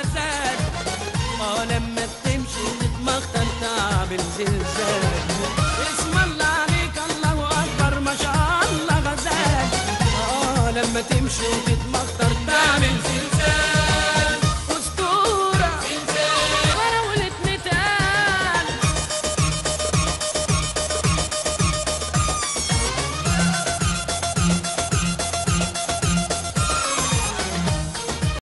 الاسد آه لما تمشي تتمخطر تعمل زلزال اسم الله عليك الله أكبر ما شاء الله غزال. آه لما تمشي تتمخطر